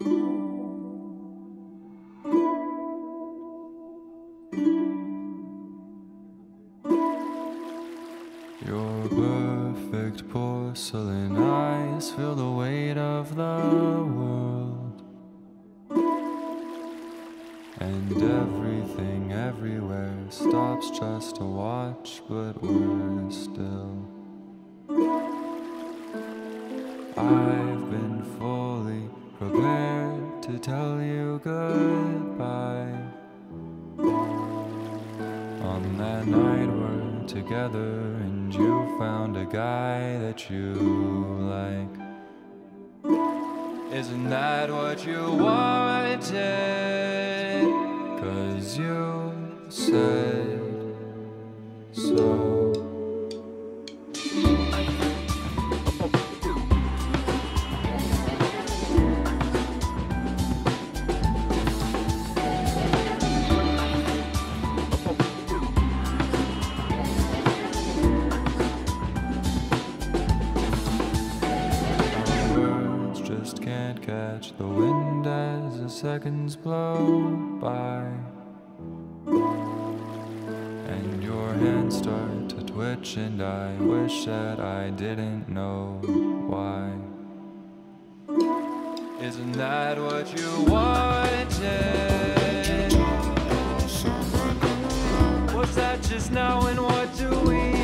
Your perfect porcelain eyes feel the weight of the world. And everything everywhere stops just to watch, but we're still. I've been fully prepared to tell you goodbye. On that night we're together and you found a guy that you like. Isn't that what you wanted? Cause you said so. Catch the wind as the seconds blow by. And your hands start to twitch, and I wish that I didn't know why. Isn't that what you wanted? Was that just now, and what do we